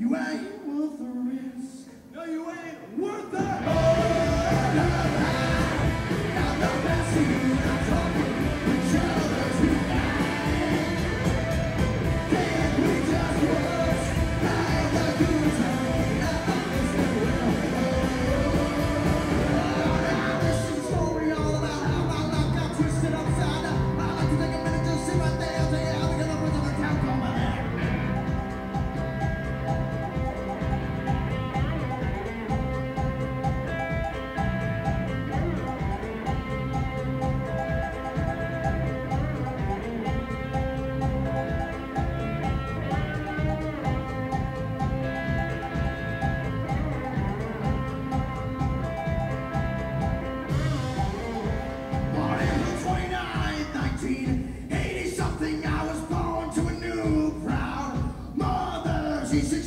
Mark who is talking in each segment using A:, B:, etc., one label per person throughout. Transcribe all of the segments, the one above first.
A: You ain't worth the risk. No, you ain't worth the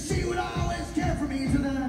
A: she would always care for me. To the